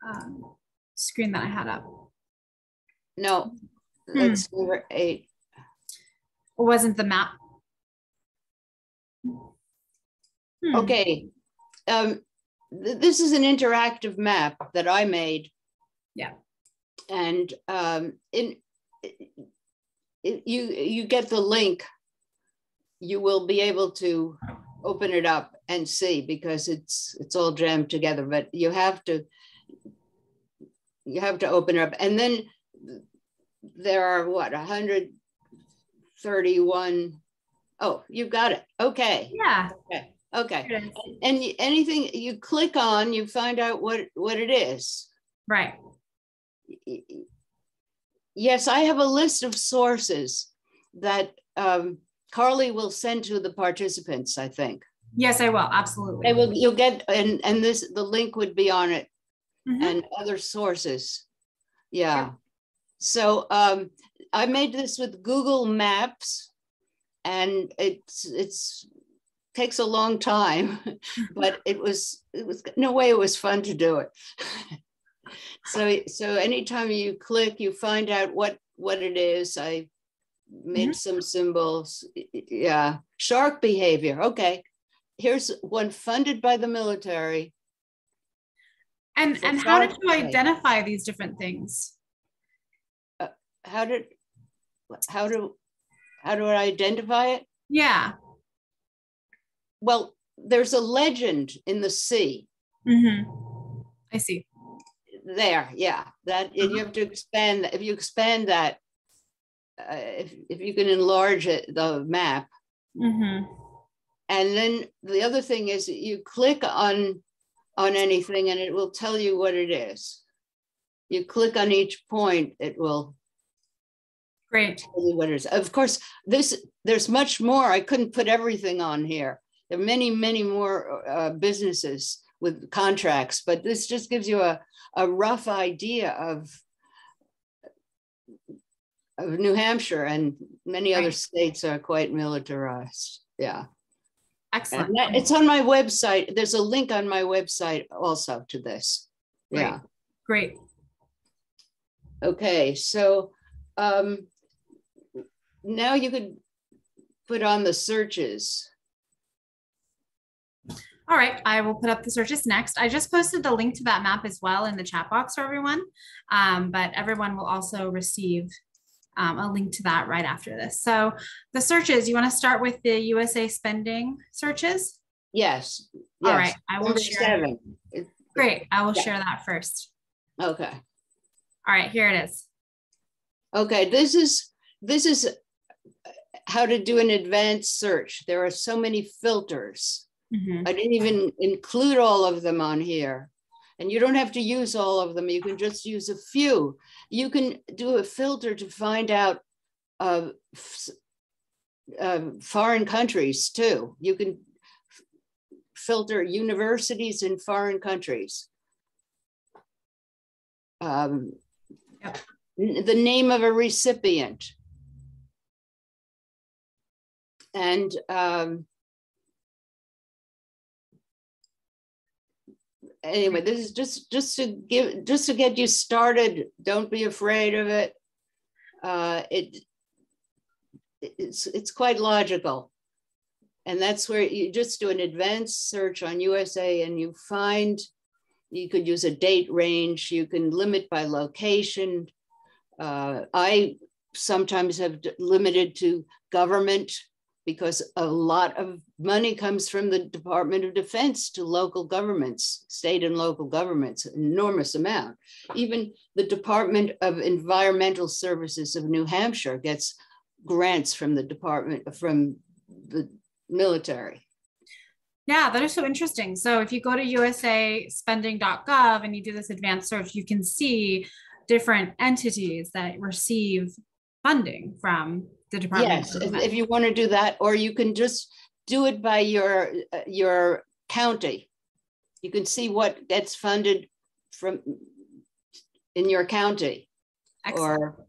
um, screen that I had up. No, hmm. that's hmm. number eight. It wasn't the map. Hmm. Okay. Um, this is an interactive map that I made. Yeah. And um, in, you you get the link, you will be able to open it up and see because it's it's all jammed together. But you have to you have to open it up, and then there are what 131. Oh, you got it. Okay. Yeah. Okay. Okay. And anything you click on, you find out what, what it is. Right. Yes, I have a list of sources that um, Carley will send to the participants, I think. Yes, I will. Absolutely. I will, you'll get, and, and this, the link would be on it mm-hmm. and other sources. Yeah. So um, I made this with Google Maps and it's, it's takes a long time, but it was it was no way it was fun to do it. so so anytime you click, you find out what what it is. I made mm-hmm. some symbols. Yeah, shark behavior. Okay, here's one funded by the military. And and how did you identify these different things? Uh, how did how do how do I identify it? Yeah well, there's a legend in the sea. Mm-hmm. I see. There, yeah. That uh-huh. you have to expand. If you expand that, uh, if if you can enlarge it, the map. Mm-hmm. And then the other thing is you click on on anything and it will tell you what it is. You click on each point, it will Great. Tell you what it is. Of course, this there's much more. I couldn't put everything on here. There are many, many more uh, businesses with contracts, but this just gives you a, a rough idea of, of New Hampshire and many other states are quite militarized. Yeah. Excellent. That, it's on my website. There's a link on my website also to this. Great. Yeah. Great. Okay. So um, now you could put on the searches. All right, I will put up the searches next. I just posted the link to that map as well in the chat box for everyone, um, but everyone will also receive um, a link to that right after this. So the searches, you want to start with the USA spending searches? Yes. All yes. right, I will Number share. seven. Great, I will Yeah. share that first. Okay. All right, here it is. Okay. This is this is how to do an advanced search. There are so many filters. Mhm. I didn't even include all of them on here. And you don't have to use all of them. You can just use a few. You can do a filter to find out uh, f- uh, foreign countries too. You can f- filter universities in foreign countries. Um, Yep. n- The name of a recipient. And um, anyway, this is just just to give just to get you started. Don't be afraid of it. Uh, it it's it's quite logical, and that's where you just do an advanced search on USA, and you find you could use a date range. You can limit by location. Uh, I sometimes have limited to government because a lot of money comes from the Department of Defense to local governments, state and local governments, enormous amount. Even the Department of Environmental Services of New Hampshire gets grants from the department, from the military. Yeah, that is so interesting. So if you go to usaspending.gov and you do this advanced search, you can see different entities that receive funding from the Department. Yes, if, you want to do that, or you can just do it by your, uh, your county. You can see what gets funded from, in your county. Excellent. or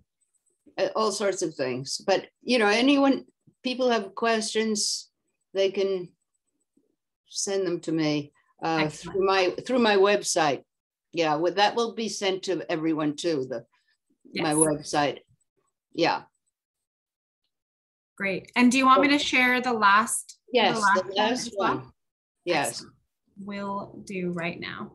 uh, all sorts of things. But you know, anyone people have questions, they can send them to me uh, through my through my website. Yeah, well, that will be sent to everyone too. The my website. Yeah. Great. And do you want me to share the last? Yes, the one last as well? one. Yes. Excellent. Will do right now.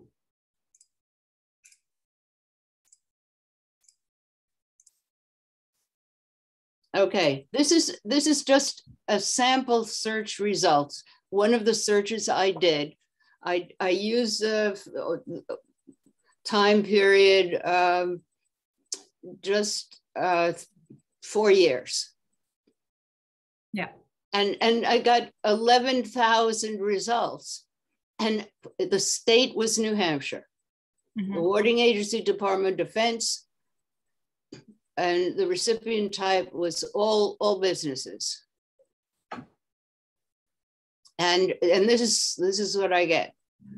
Okay, this is this is just a sample search results. One of the searches I did, I I used the time period um, just uh, four years. Yeah. And and I got eleven thousand results, and the state was New Hampshire. Mhm. Awarding agency Department of Defense. And the recipient type was all, all businesses. And, and this is, this is what I get.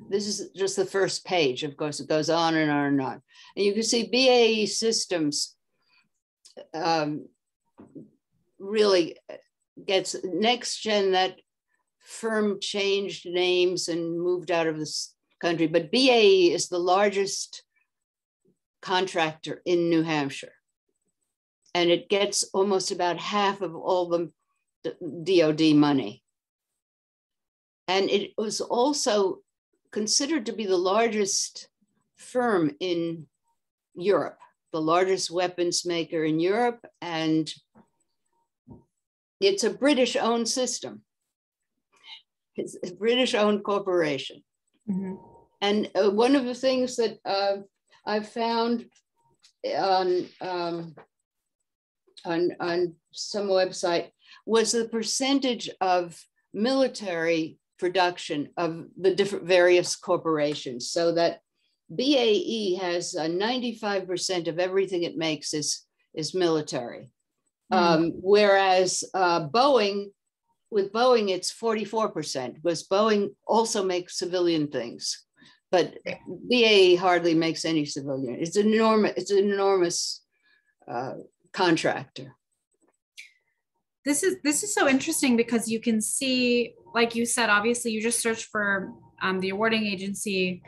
This is just the first page. Of course, it goes on and on and on. And you can see BAE Systems um, really gets next gen that firm changed names and moved out of this country, but BAE is the largest contractor in New Hampshire. And it gets almost about half of all the DoD money. And it was also considered to be the largest firm in Europe, the largest weapons maker in Europe. And it's a British owned system. It's a British owned corporation. Mhm. And uh, one of the things that uh, I found on, um, on, on some website was the percentage of military production of the different various corporations so that BAE has uh, 95% of everything it makes is, is military. Mm. Um, whereas uh, Boeing, with Boeing, it's 44% because Boeing also makes civilian things. but BAE hardly makes any civilian. It's an enormous, it's an enormous uh, contractor. This is this is so interesting because you can see, like you said, obviously you just search for um, the awarding agency,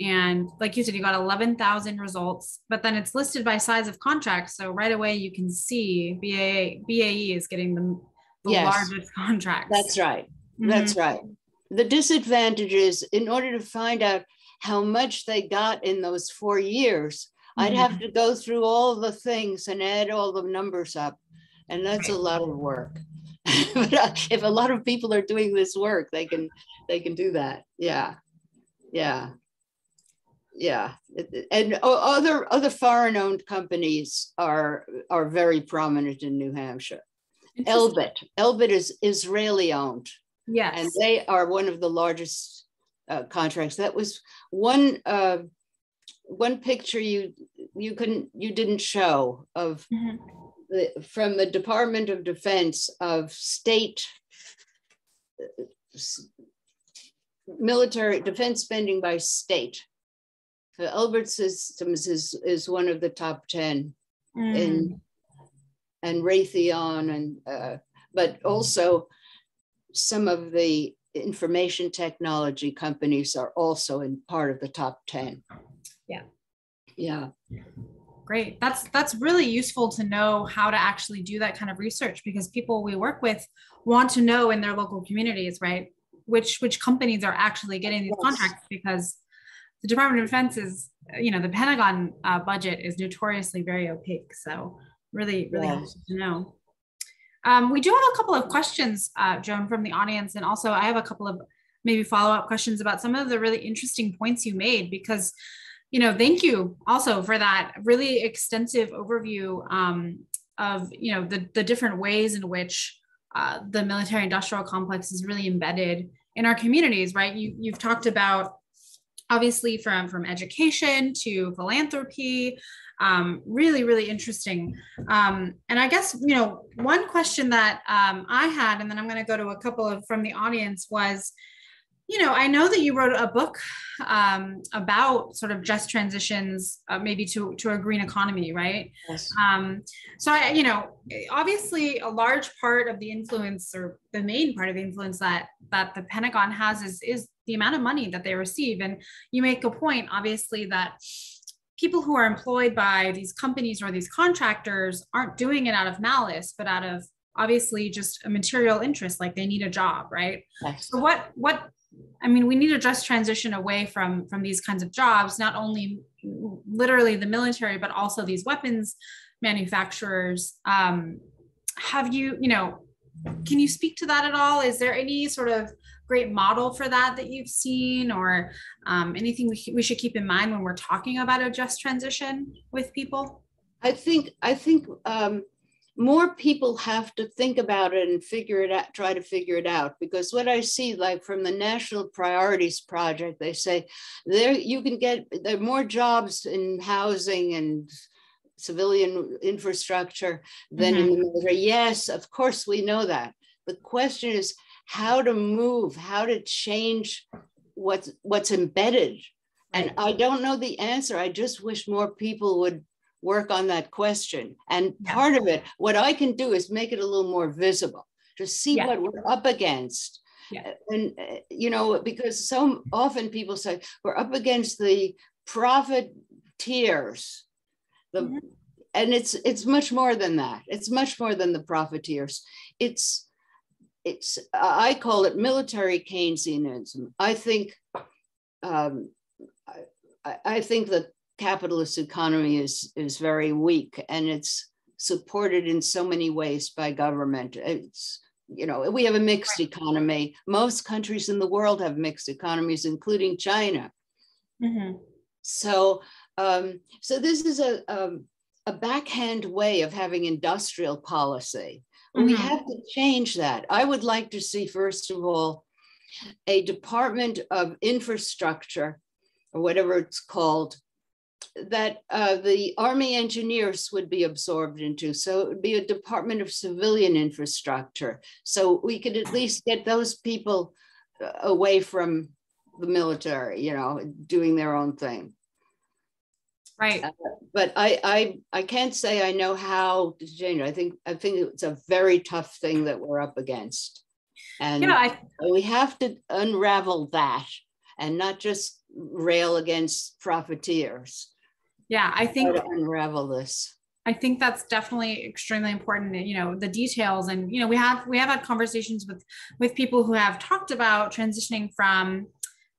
and like you said, you got eleven thousand results, but then it's listed by size of contract. So right away you can see BAE BAE is getting the, the yes, largest contracts. That's right. Mm-hmm. That's right. The disadvantage is in order to find out how much they got in those four years, mm-hmm. I'd have to go through all the things and add all the numbers up. And that's a lot of work. but uh, if a lot of people are doing this work, they can they can do that. Yeah. Yeah. Yeah. And other other foreign owned companies are are very prominent in New Hampshire. Elbit. Elbit is Israeli owned. Yes. And they are one of the largest uh, contracts. That was one uh, one picture you you couldn't you didn't show of mm-hmm. the, from the Department of Defense of state uh, military defense spending by state. The Elbit Systems is is one of the top ten mm. in and Raytheon and uh, but also some of the information technology companies are also in part of the top 10 yeah. Yeah. Great. That's that's really useful to know how to actually do that kind of research because people we work with want to know in their local communities right? Which which companies are actually getting these yes. contracts because the department of defense is you know the pentagon uh, budget is notoriously very opaque so really really helpful to know um, we do have a couple of questions, uh, Joan, from the audience. And also, I have a couple of maybe follow up questions about some of the really interesting points you made because, you know, thank you also for that really extensive overview um, of, you know, the, the different ways in which uh, the military industrial complex is really embedded in our communities, right? You, you've talked about obviously from, from education to philanthropy, um, really, really interesting. Um, and I guess, you know, one question that um, I had, and then I'm going to go to a couple of from the audience was, you know, I know that you wrote a book um, about sort of just transitions, uh, maybe to to a green economy, right? Yes. Um, so I, you know, obviously, a large part of the influence, or the main part of the influence that that the Pentagon has, is is the amount of money that they receive. And you make a point, obviously, that people who are employed by these companies or these contractors aren't doing it out of malice, but out of obviously just a material interest, like they need a job, right? Yes. So what what I mean, we need to just transition away from from these kinds of jobs, not only literally the military, but also these weapons manufacturers. Um, have you, you know, can you speak to that at all? Is there any sort of great model for that that you've seen or um, anything we, we should keep in mind when we're talking about a just transition with people? I think I think um, more people have to think about it and figure it out, try to figure it out. Because what I see, like from the National Priorities Project, they say there you can get there more jobs in housing and civilian infrastructure than mm-hmm. in the military. Yes, of course we know that. The question is how to move, how to change what's what's embedded. And I don't know the answer. I just wish more people would work on that question. And part of it, what I can do is make it a little more visible to see yeah. what we're up against. Yeah. And, uh, you know, because so often people say we're up against the profiteers, the, mm-hmm. and it's it's much more than that. It's much more than the profiteers. It's it's I call it military Keynesianism. I think um, I, I, think the capitalist economy is is very weak and it's supported in so many ways by government. It's you know we have a mixed economy. Most countries in the world have mixed economies, including China. Mm-hmm. So um, so this is a um, a backhand way of having industrial policy Mm-hmm. We have to change that. I would like to see, first of all, a Department of Infrastructure, or whatever it's called, that uh, the Army engineers would be absorbed into. So it would be a Department of Civilian Infrastructure. So we could at least get those people uh, away from the military, you know, doing their own thing. Right. Uh, but I, I I can't say I know how to change. I think I think it's a very tough thing that we're up against. And you know, I, we have to unravel that and not just rail against profiteers. Yeah, I think unravel this. I think that's definitely extremely important. You know, the details, and you know, we have we have had conversations with with people who have talked about transitioning from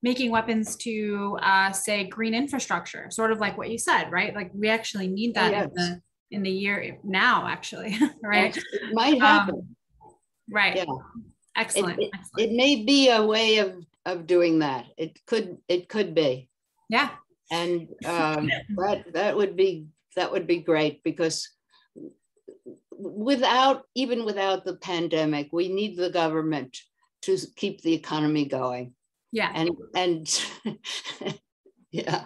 making weapons to uh, say green infrastructure, sort of like what you said, right? Like we actually need that yes. in, the, in the year now, actually, right? It might happen. Um, right. Yeah. Excellent. It, it, Excellent. it may be a way of of doing that. It could it could be. Yeah. And um, that that would be that would be great because without even without the pandemic, we need the government to keep the economy going. Yeah. And and yeah.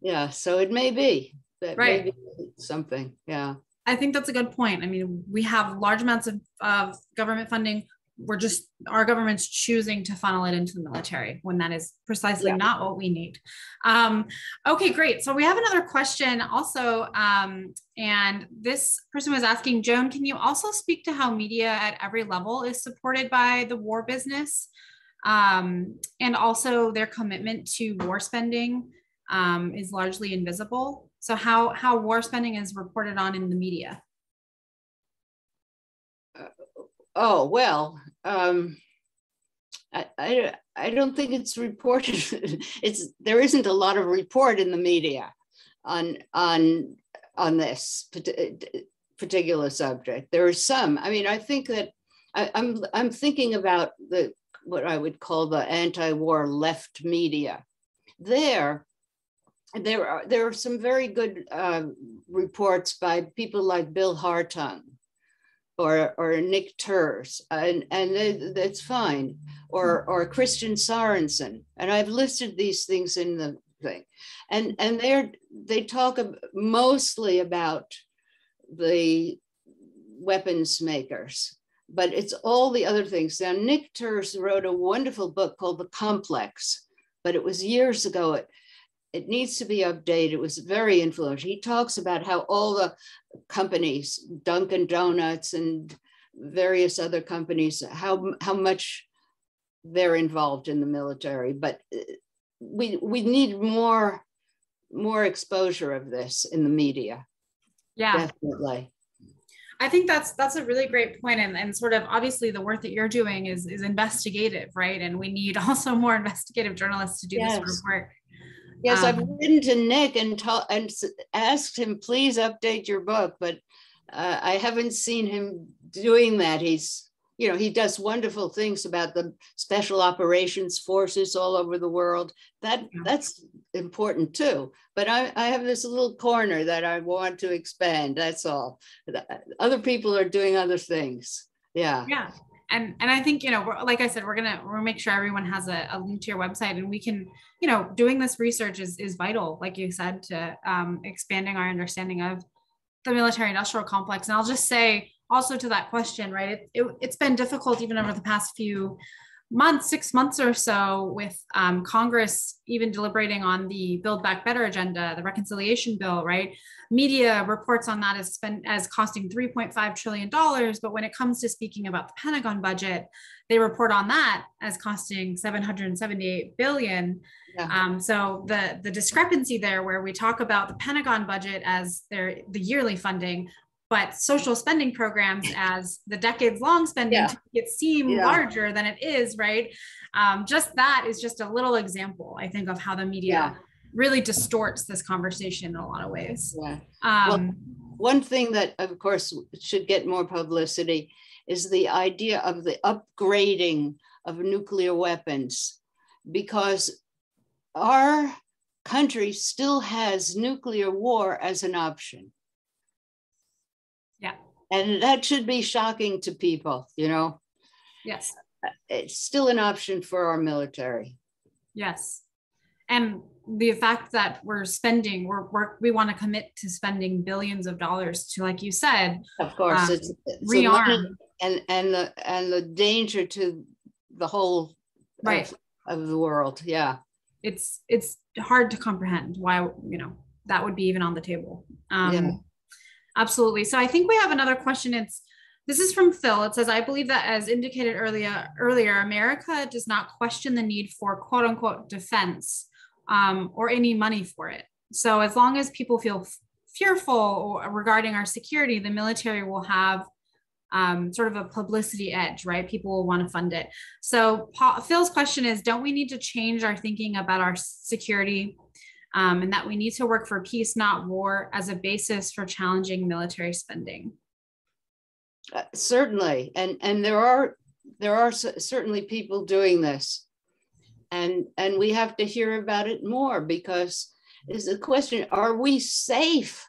Yeah. So it may be that right. may be something. Yeah. I think that's a good point. I mean, we have large amounts of, of government funding we're just our government's choosing to funnel it into the military when that is precisely yeah. not what we need um, okay great so we have another question also um, and this person was asking joan can you also speak to how media at every level is supported by the war business um, and also their commitment to war spending um, is largely invisible so how how war spending is reported on in the media Oh, well, um, I, I, I don't think it's reported. it's there isn't a lot of report in the media on on on this particular subject. There is some. I mean, I think that I, I'm I'm thinking about the what I would call the anti-war left media. There, there are there are some very good uh, reports by people like Bill Hartung or or Nick Turse, and and that's fine, or or Christian Sorensen, and I've listed these things in the thing, and and they're they talk mostly about the weapons makers, but it's all the other things. Now Nick Turse wrote a wonderful book called The Complex, but it was years ago. It it needs to be updated. It was very influential. He talks about how all the companies, Dunkin' Donuts and various other companies, how, how much they're involved in the military. But uh, we, we need more, more exposure of this in the media. Yeah. Definitely. I think that's that's a really great point and, and sort of obviously the work that you're doing is is investigative, right? And we need also more investigative journalists to do yes. this sort of work. Yes, um, I've written to Nick and ta- and asked him, please update your book, but uh, I haven't seen him doing that. He's, you know, he does wonderful things about the special operations forces all over the world. That yeah. that's important too. But I, I have this little corner that I want to expand. That's all. Other people are doing other things. Yeah. Yeah and and i think you know like i said we're gonna we're gonna make sure everyone has a, a, link to your website and we can you know doing this research is is vital like you said to um, expanding our understanding of the military industrial complex and i'll just say also to that question right it, it, it's been difficult even over the past few months, six months or so, with um, Congress even deliberating on the Build Back Better agenda, the reconciliation bill, right? Media reports on that as spent as costing 3.5 trillion dollars, but when it comes to speaking about the Pentagon budget, they report on that as costing 778 billion. Yeah. Um, so the the discrepancy there, where we talk about the Pentagon budget as their the yearly funding, but social spending programs as the decades long spending yeah. to make it seem yeah. larger than it is right um, just that is just a little example i think of how the media yeah. really distorts this conversation in a lot of ways yeah. Um, well, one thing that of course should get more publicity is the idea of the upgrading of nuclear weapons because our country still has nuclear war as an option. And that should be shocking to people, you know? Yes. It's still an option for our military. Yes. And the fact that we're spending, we're, we're we want to commit to spending billions of dollars to, like you said, of course, um, it's, it's rearm. and and the and the danger to the whole right of the world. Yeah. It's it's hard to comprehend why, you know, that would be even on the table. Um, yeah. Absolutely. So I think we have another question. It's this is from Phil. It says, I believe that as indicated earlier, earlier, America does not question the need for quote unquote defense um, or any money for it. So as long as people feel fearful regarding our security, the military will have um, sort of a publicity edge, right? People will want to fund it. So Phil's question is, don't we need to change our thinking about our security um, and that we need to work for peace, not war as a basis for challenging military spending? Uh, certainly. And, and there are, there are certainly people doing this and, and we have to hear about it more because is the question, are we safe?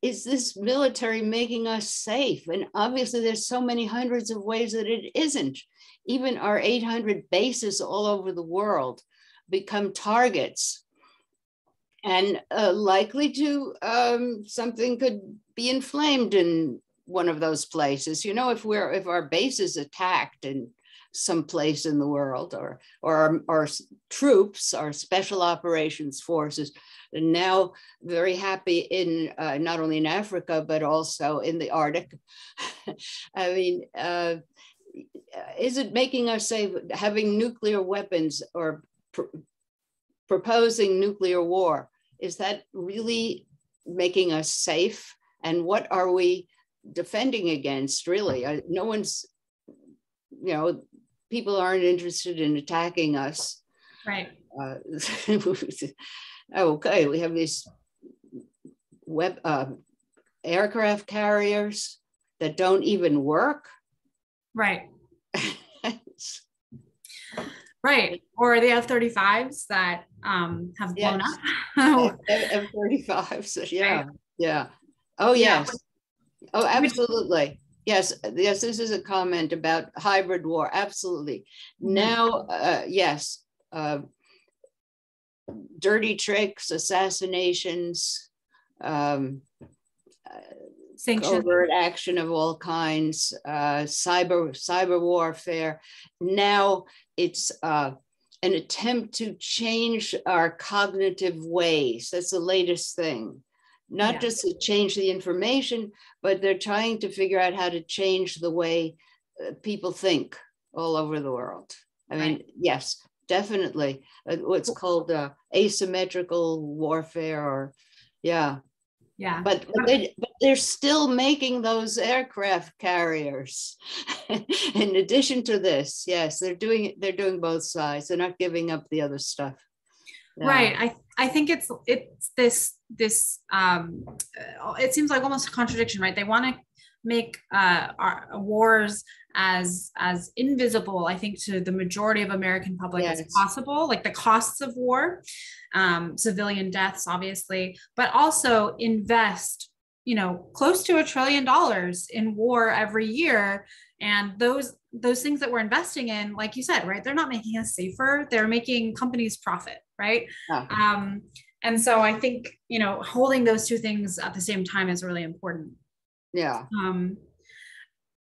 is this military making us safe? And obviously, there's so many hundreds of ways that it isn't. Even our 800 bases all over the world become targets and uh, likely to um, something could be inflamed in one of those places. You know, if we're if our base is attacked in some place in the world, or or our, troops, our special operations forces now very happy in uh, not only in Africa, but also in the Arctic. I mean, uh, is it making us say having nuclear weapons or pr proposing nuclear war? Is that really making us safe? And what are we defending against, really? Uh, no one's, you know, people aren't interested in attacking us. Right. Uh, okay, we have these web uh, aircraft carriers that don't even work. Right. right. Or the F 35s that um, have blown yes. up. F 35s. Yeah. Right. Yeah. Oh, yes. Yeah. Oh, absolutely. Yes, yes, this is a comment about hybrid war. Absolutely. Mm-hmm. Now, uh, yes, uh, dirty tricks, assassinations, um, covert action of all kinds, uh, cyber cyber warfare. Now it's uh, an attempt to change our cognitive ways. That's the latest thing. Not yeah. just to change the information, but they're trying to figure out how to change the way uh, people think all over the world. I mean, right. yes, definitely uh, what's called uh, asymmetrical warfare or yeah yeah but, but they but they're still making those aircraft carriers. In addition to this yes they're doing they're doing both sides. They're not giving up the other stuff. Right. I i think it's it's this this um it seems like almost a contradiction right? They want to make uh, our wars as as invisible i think to the majority of american public yes. as possible like the costs of war um, civilian deaths obviously but also invest you know close to a trillion dollars in war every year. And those those things that we're investing in like you said right they're not making us safer they're making companies profit right? Yeah. um, and so i think you know holding those two things at the same time is really important. Yeah. Um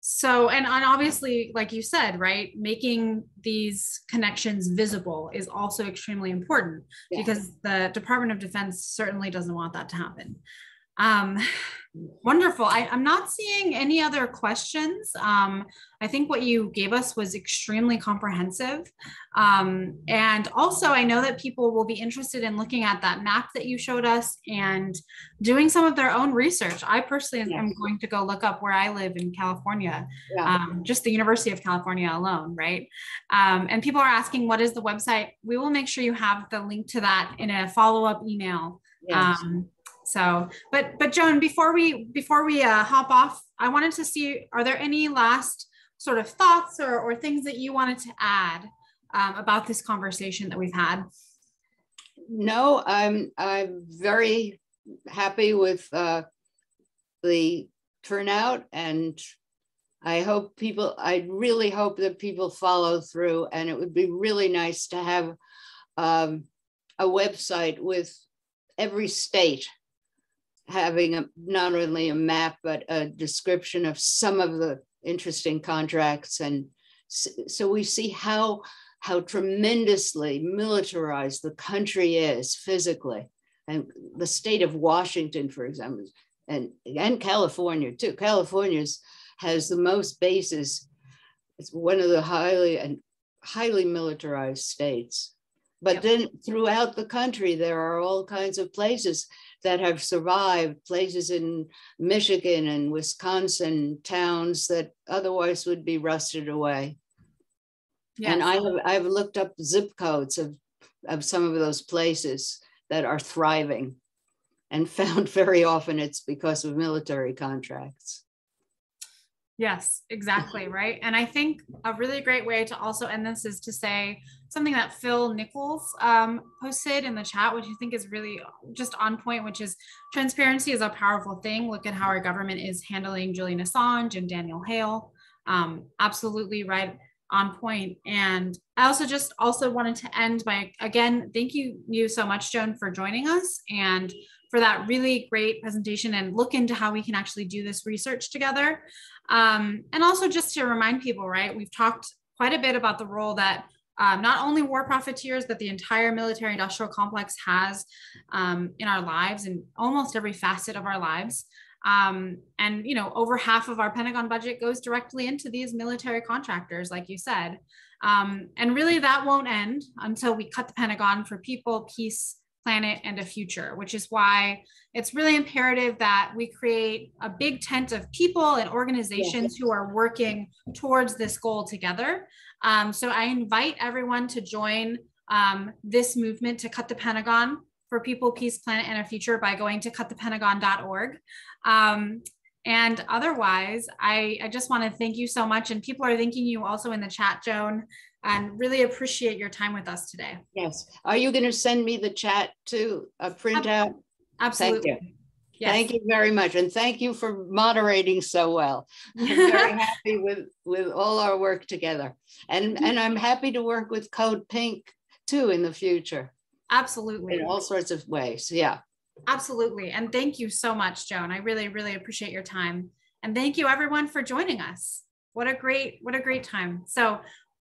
so and, and obviously like you said right making these connections visible is also extremely important yeah. because the department of defense certainly doesn't want that to happen um, wonderful. I, am not seeing any other questions. Um, I think what you gave us was extremely comprehensive. Um, and also, I know that people will be interested in looking at that map that you showed us and doing some of their own research. I personally yes. am going to go look up where I live in California, yeah. Um, just the University of California alone, right? Um, and people are asking, what is the website? We will make sure you have the link to that in a follow up email. Yes. Um, so, but but Joan, before we before we uh, hop off, I wanted to see are there any last sort of thoughts or or things that you wanted to add um, about this conversation that we've had? No, I'm I'm very happy with uh, the turnout and I hope people, I really hope that people follow through and it would be really nice to have um, a website with every state having a, not only a map, but a description of some of the interesting contracts. And so we see how how tremendously militarized the country is physically. And the state of Washington, for example, and, and California too. California's has the most bases. It's one of the highly and highly militarized states. But yep. then throughout the country, there are all kinds of places that have survived, places in Michigan and Wisconsin, towns that otherwise would be rusted away. Yes. And I have I've looked up zip codes of, of some of those places that are thriving and found very often it's because of military contracts. Yes, exactly. Right. And I think a really great way to also end this is to say something that Phil Nichols um, posted in the chat, which I think is really just on point, which is transparency is a powerful thing. Look at how our government is handling Julian Assange and Daniel Hale. Um, absolutely right on point. And I also just also wanted to end by again, thank you you so much, Joan, for joining us and for that really great presentation and look into how we can actually do this research together. Um, and also just to remind people, right, we've talked quite a bit about the role that um, not only war profiteers, but the entire military industrial complex has um, in our lives and almost every facet of our lives. Um, and you know, over half of our Pentagon budget goes directly into these military contractors, like you said. Um, and really, that won't end until we cut the Pentagon for people, peace, planet, and a future, which is why it's really imperative that we create a big tent of people and organizations who are working towards this goal together. Um, so I invite everyone to join um, this movement to cut the Pentagon for people, peace, planet, and a future by going to cutthepentagon.org. Um, and otherwise, I, I just want to thank you so much. And people are thanking you also in the chat, Joan, and really appreciate your time with us today. Yes. Are you going to send me the chat to a printout? Absolutely. Thank you. Yes. Thank you very much. And thank you for moderating so well. I'm very happy with, with all our work together. And, mm-hmm. and I'm happy to work with Code Pink too in the future. Absolutely. In all sorts of ways. Yeah. Absolutely. And thank you so much, Joan. I really, really appreciate your time. And thank you everyone for joining us. What a great, what a great time. So